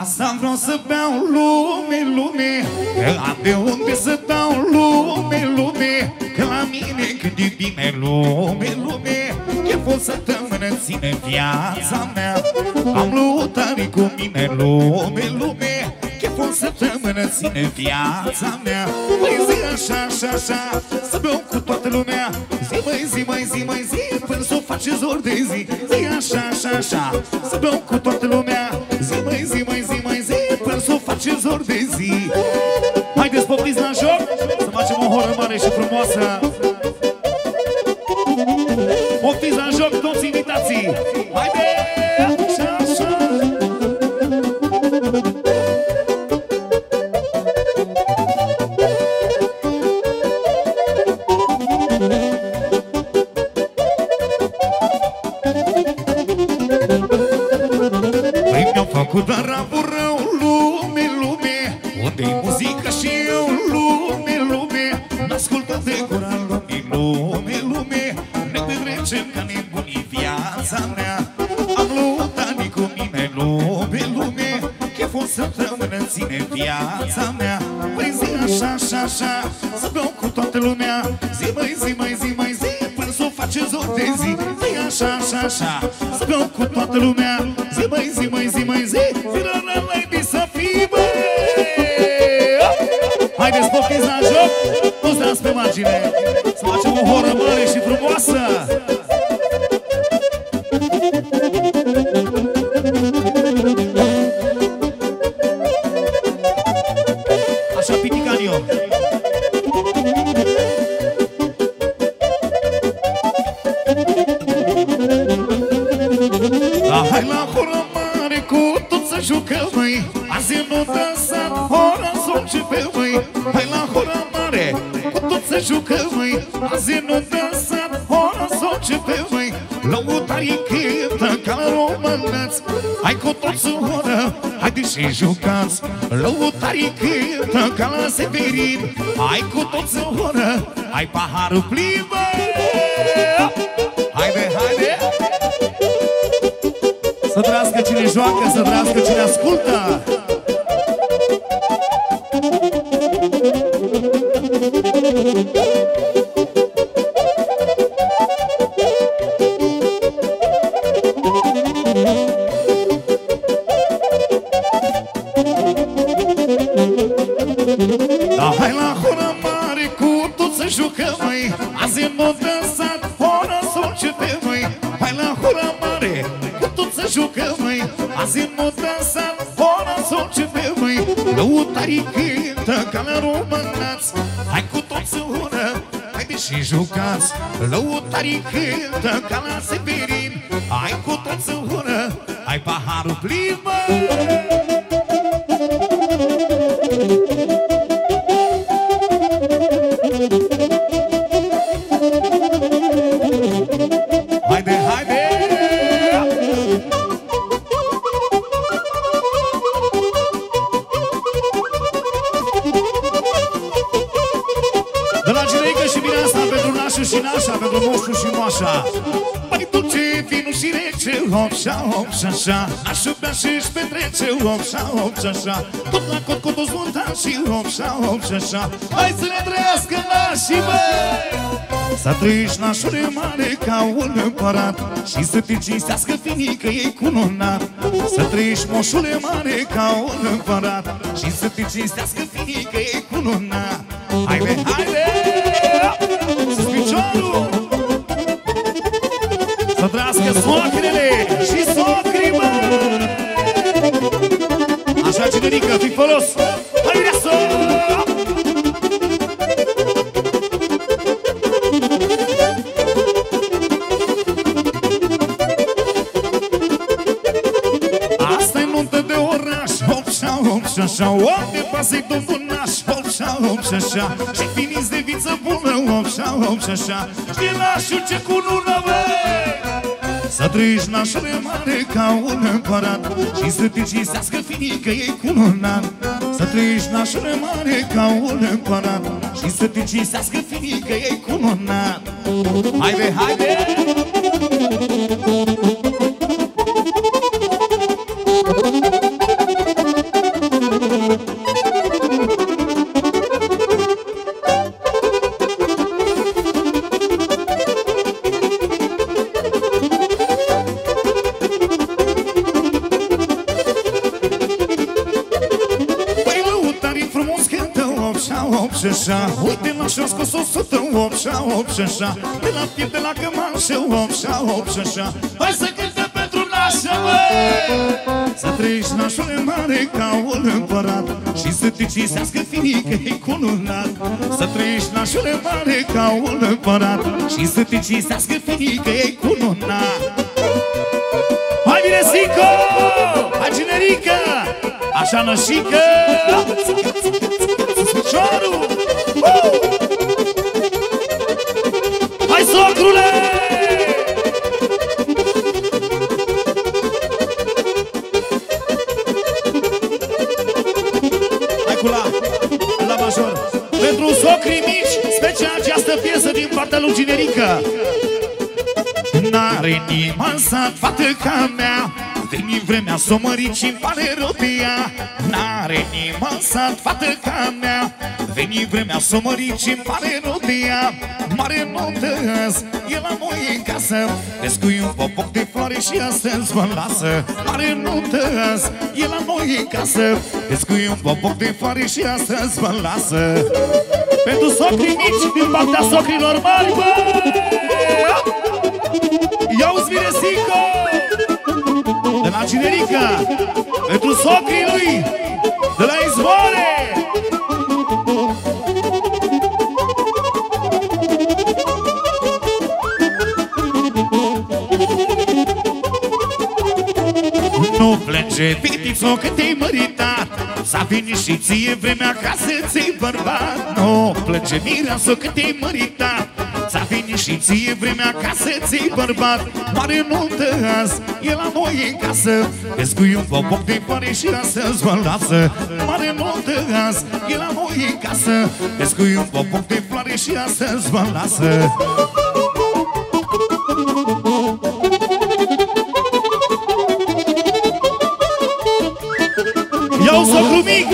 Asta vreau să beau lume, lume. Că am de unde să dau lume, lume? Că la mine când e bine lume, lume. E fost să tămână ține viața mea. Am luptat cu mine lume, lume. E fost să tămână ține viața mea. Păi zi așa, așa, așa Să beau cu toată lumea. Zi mai zi, mai zi, mai zi Până să o face zor de zi. Zi așa, așa, așa Să beau cu toată lumea Zi mai zi, mai zi, mai zi Până să o face zor de zi. Haideți, poftiți la joc Să facem o horă mare și frumoasă zi. Zi așa, așa, așa Să beau cu toată lumea. Zi mai zi, mai zi, mai zi. Zi la la la să fii, băi Haideți, poftiți la joc. Toți dați pe margine. Să facem o horă mare și frumoasă Azi nu dansat, hora să începe, măi Lăutarii cântă ca la românați Hai cu toți în horă, haideți și jucați. Lăutarii cântă ca la Severin. Hai cu toți în horă, hai paharul plin, băi Haide, haide! Să trăiască cine joacă, să trăiască cine ascultă jucăm, măi Azi nu dansat, hora să începe, măi Hai la horă mare cu tot să jucăm, măi Azi nu dansat, hora să începe, măi Lăutarii cântă ca la românați. Hai cu toți în horă, haideți și jucați. Lăutarii cântă ca la Severin. Hai cu toți în horă, hai paharul plin, măi nașul și nașa, pentru moșul și moașa. Mai dulce vinul și rece, hop, șa, hop, șa, șa. Nașul bea și-și petrece, hop, șa, hop, șa, șa. Tot la cot cu toți muntan și hop, șa, hop, șa, șa. Hai să ne trăiască nașii, băi! Să trăiești nașule mare ca un împărat Și să te cinstească finică ei cununat Să trăiești moșule mare ca un împărat Și să te cinstească finică ei cununat Haide, haide! Sus piciorul! Să trăiască soacrele și socrii, mă! Așa, cinerică, fii folos! Hai, viață! Asta e nuntă de oraș Hop, șa, hop, șa, șa Oameni pasă-i domnul naș Hop, șa, hop, șa, șa Și finiți de viță bună Hop, șa, hop, șa, șa Și nașul ce cu lună, băi? Să trăiești nașule mare ca un împărat Și să te cinstească finică ei cu luna Să trăiești nașule mare ca un împărat Și să te cinstească finică ei cu luna Haide, haide! 108 și 8 și așa De la piept de la cămașă 8 și 8 și așa Hai să cântă pentru nașă, băi! Să trăiești nașule mare ca un împărat Și să te cisească fiică e cununat Să trăiești nașule mare ca un împărat Și să te cisească fiică e cununat Hai bine, Sico! Hai generică! Așa nășică! Socrule! Hai cu la, la major. Pentru socrii mici, special această piesă din partea lui Generică N-are nimeni sat, fată ca mea. Veni vremea s-o mărit și-mi pare rău de ea. N-are nimeni sat, fată ca mea. Veni vremea s-o mărit și-mi pare rău de ea Mare notă azi, e la noi în casă. Descui un popoc de floare și astăzi vă lasă Mare notă azi, e la noi în casă. Descui un popoc de floare și astăzi vă lasă Pentru socrii mici din partea socrilor mari, bă! Ia-uzi Miresico De la Cinerica Pentru socrii lui De la Izvoare Nu plânge, pitițo, că te-ai măritat. S-a venit și ție vremea ca să ți bărbat. Nu plânge, mireasă, că te-ai măritat. S-a venit și ție vremea ca să ți bărbat. Mare nuntă azi, e la noi în casă. Pescui un popoc de pare și astăzi vă lasă. Mare nuntă azi, e la noi în casă. Pescui un popoc de floare și astăzi vă lasă Iau socru mic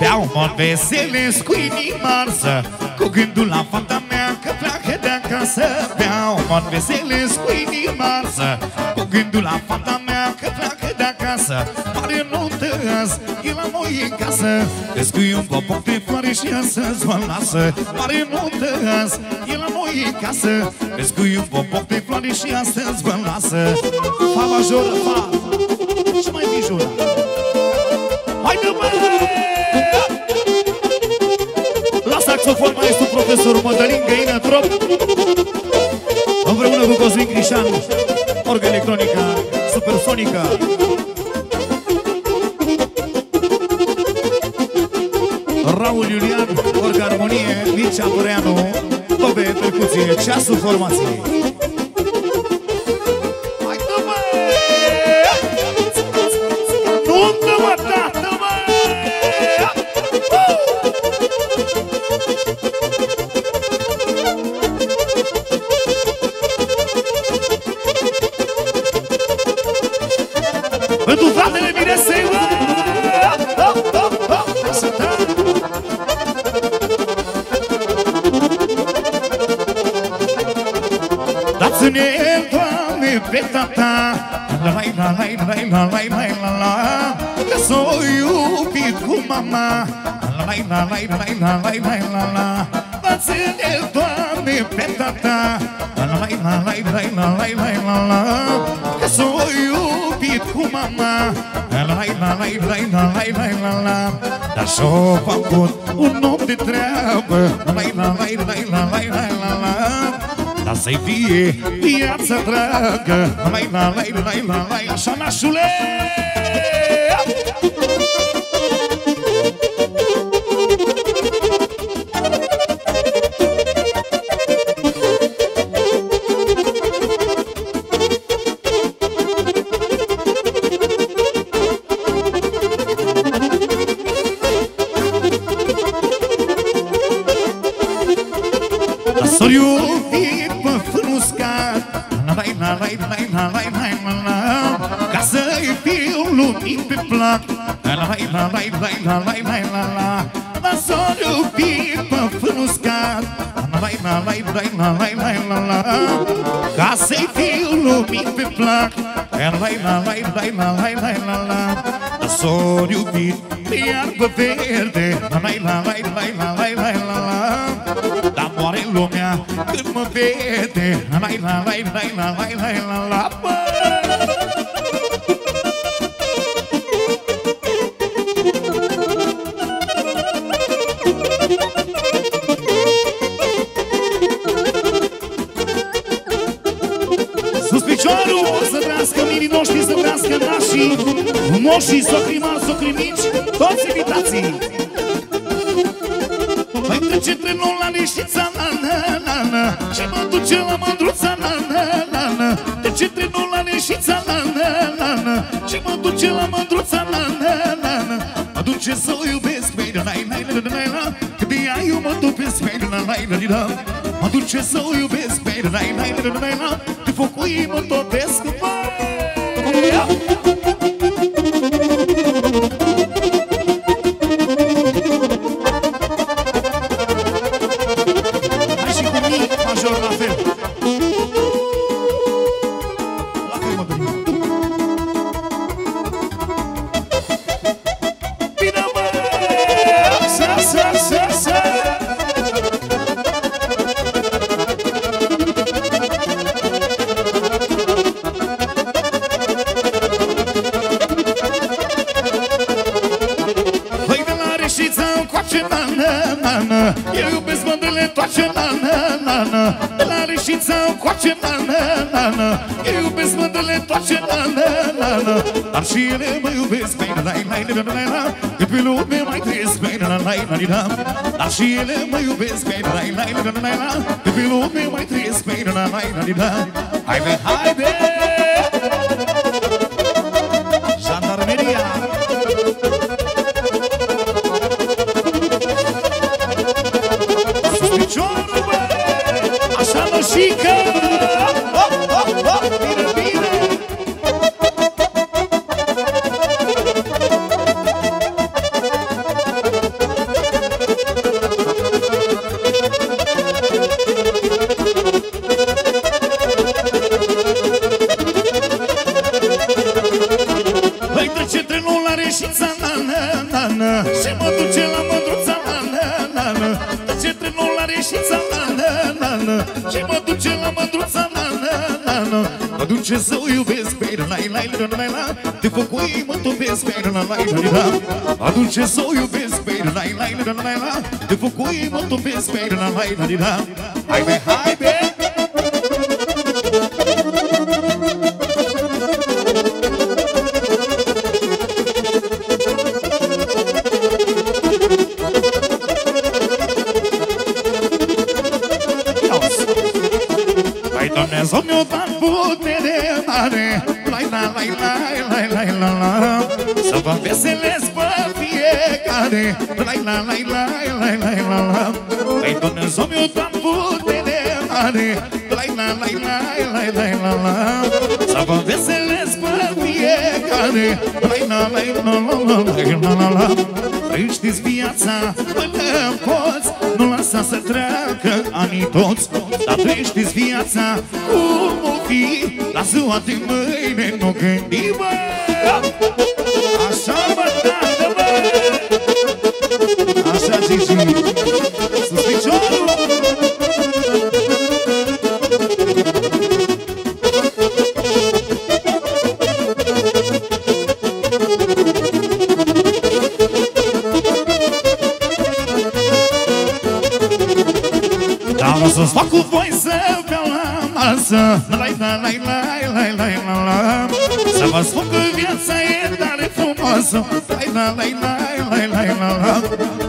Beau mor vesele cu inima arsă Cu gândul la fata mea că pleacă de acasă Beau mor vesele cu inima arsă Cu gândul la fata mea că pleacă de acasă Pare nuntă azi, e la noi în casă Descui un popoc de floare și astăzi vă lasă Pare nuntă azi, e la noi în casă Descui un popoc de floare și astăzi vă lasă Fa major, fa și mai mijura Haide mă! La saxofon maestru profesor Mădălin Găină Trop. Împreună cu Cosmin Crișan Orga electronică supersonică. Raul Iulian, orga armonie Mircea Bureanu, tobe percuție, ceasul formației lai la lai lai la la Că s-o iubit cu mama Lai la lai lai la lai lai la la Dar s-o făcut un om de treabă Lai la lai lai la lai lai la la Dar să-i fie viața dragă Lai la lai lai la lai Așa nașule! S-au iubit pe fruscat Laina, laina, laina, laina, laina Ca să-i fiu lumit pe plac Laina, laina, laina, laina, laina Dar s-au iubit pe fruscat Laina, laina, laina, laina, laina Ca să-i fiu lumit pe plac Laina, laina, laina, laina, laina Dar s-au iubit pe iarbă verde Laina, laina, laina, laina, laina cu dede Lai, la, lai, lai, la, lai, lai, la, la, Moșii, socrii mari, toți invitații. Mai trece trenul la Neștița na, na, na, na, și mă duce la mândruța, na, na, na, na. Trece trenul la nișița, na, na, na, na, și mă duce la mândruța, na, na, na, na. Mă duce să o iubesc, pe na, na, na, na, na, na, că de ea eu mă topesc, pe na, na, na, na, na. Mă duce să o iubesc, pe na, na, na, na, na, na, de focul ei mă topesc, băi. Mă iubesc Bine, la la la la la De pe lume mai trăiesc Bine, la la la la Dar și ele mă iubesc Bine, la la la la la De pe lume mai trăiesc Bine, la la la la Haide, haide Jandarmeria Sus piciorul, bă Așa mă și că ce să o iubesc pe la la la la la De făcui mă topesc pe la la la la Aduce să o iubesc pe la la la la la De făcui mă topesc pe la la la la Hai be, hai be Dumnezeu mi-a dat putere mare. Lai, la, lai, lai, lai, lai, la, la. Să vă veselesc pe fiecare. Lai, la, lai, lai, lai, lai, la, la. Păi Dumnezeu mi-a dat putere mare. Lai, la, lai, lai, lai, lai, la, la fiecare Lai, la, lai, la, la, lai, la, la, la Trăiești-ți viața până poți Nu lasa să treacă anii toți. Dar trăiești-ți viața cum o fi La ziua de mâine nu gândi, bă. Așa mă, Lai, la, lai, lai, lai, lai, la, la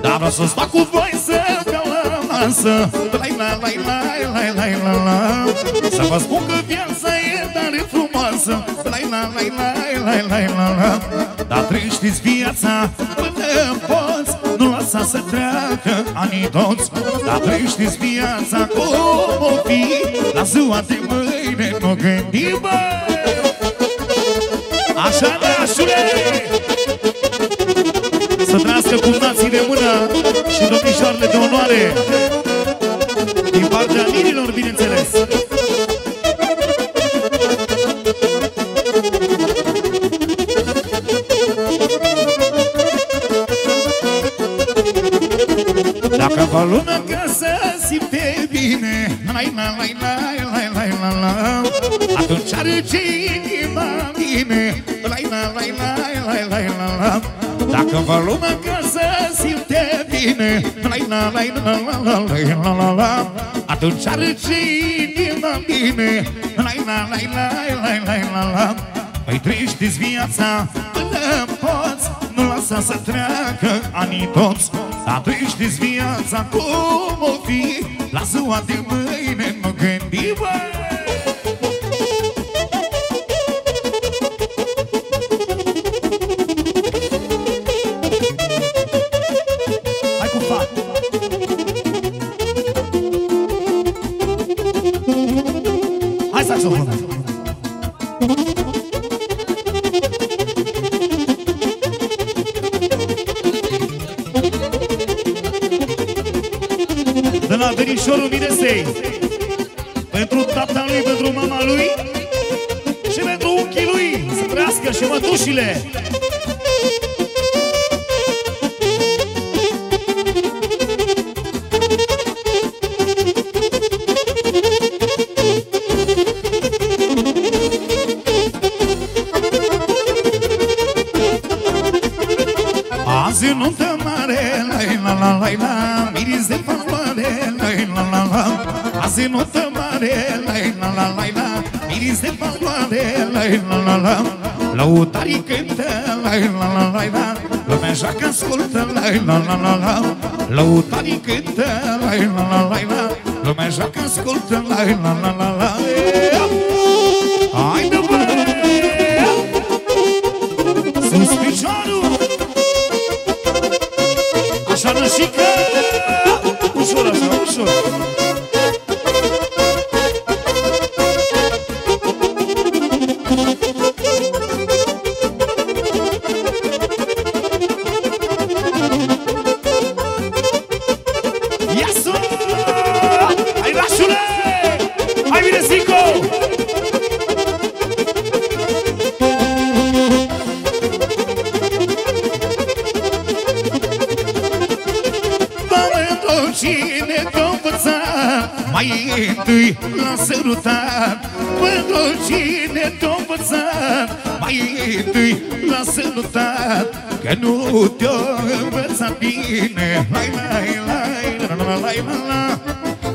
Dar vreau să-ți fac cu voi să beau la masă Lai, la, lai, lai, lai, lai, la, la Să vă spun că viața e tare frumoasă Lai, la, lai, lai, lai, lai, la, la Dar trăiești viața până poți Nu lasa să treacă anii toți Dar trăiești viața cum o fi La ziua de mâine nu gândi, bă Așa, nașule să trăiască cu nații de mână și domnișoarele de onoare Din partea mirilor, bineînțeles Dacă vă lună ca să simte bine Lai, lai lai, lai, lai, lai, la, la Atunci are cei Dacă vă lumea ca să simte bine La la la la la la la la la Atunci are ce inima mine La la la la la la la la Păi trăiește-ți viața până poți Nu lasa să treacă anii toți Dar trăiește-ți viața cum o fi La ziua de mâine nu gândi, băi verișorul Miresei Pentru tata lui, pentru mama lui Și pentru unchii lui. Să trăiască și mătușile Azi notă mare, la la la la la Miris de valoare, la la la la Lăutarii cântă, la la la la la Lumea joacă, ascultă, la la la la la Lăutarii cântă, la la la la la Lumea joacă, ascultă, la la la la la Haide, bă! Sus piciorul! Așa nășică! Sărutat Că nu te-a învățat bine. Lai, lai, lai, la, la, lai, la, la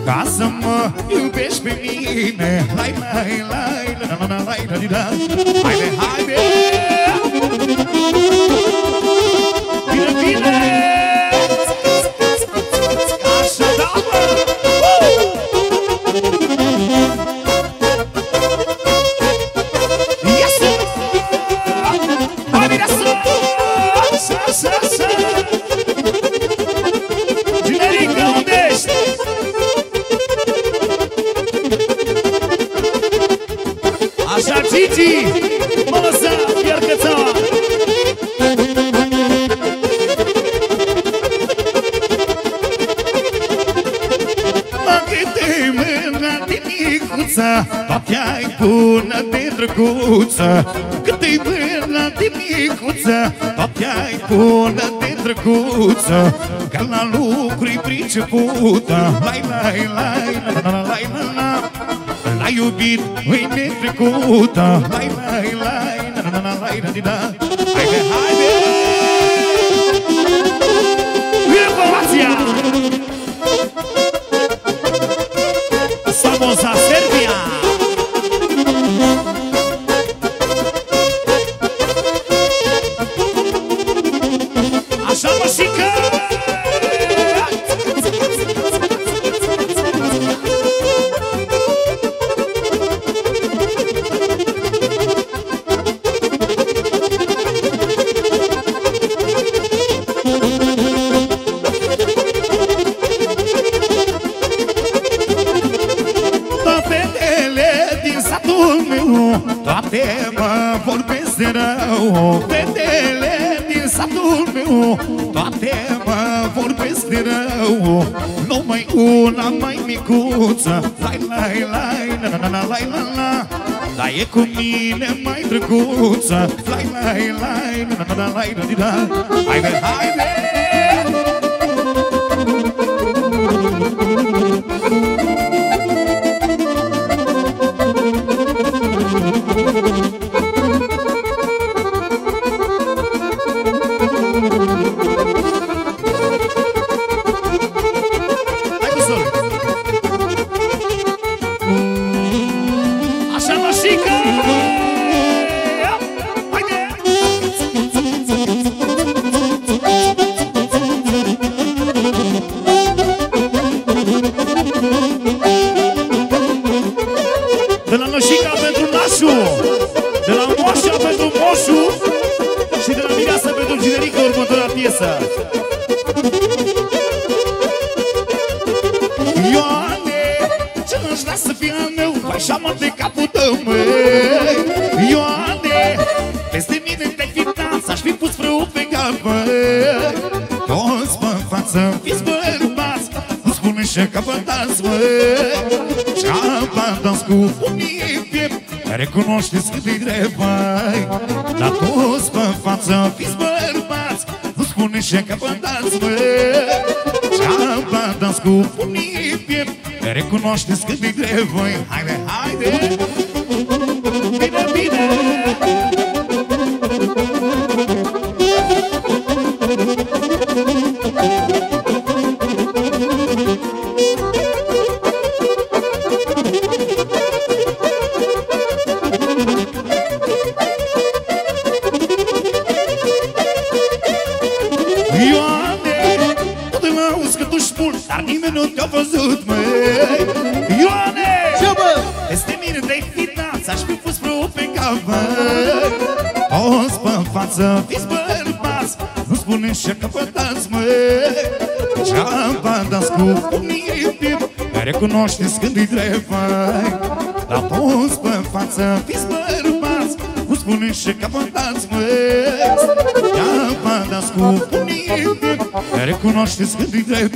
Ca să mă iubești pe mine. Lai, lai, lai, la, la, la, lai, la, la, la drăguță Ca la lucru-i pricepută Lai, lai, lai, la, la, lai, la, la L-ai iubit, îi netrecută Lai, lai, lai, la, la, la, lai, la, la, la Haide, haide! Micuță. Lai, lai, lai, la, la, la, lai, la, la. Dar e cu mine mai drăguță. Lai, lai, lai, la, la, la, lai, la, la, la. Haide, haide! Nu spune și căpătați, măi Și-a dans cu unii piept. Recunoașteți cât e drept, măi Dar toți pe față, fiți bărbați. Nu spune și căpătați, măi Și-a dans cu unii piept. Recunoașteți cât e drept, măi Haide, haide pe față, fiți bărbați Nu spune și căpătați, măi Ce-am dans cu unii timp Recunoașteți când e drept, măi Dar toți pe față, fiți bărbați Nu spune și căpătați, măi Ce-am dans cu unii timp Recunoașteți când e drept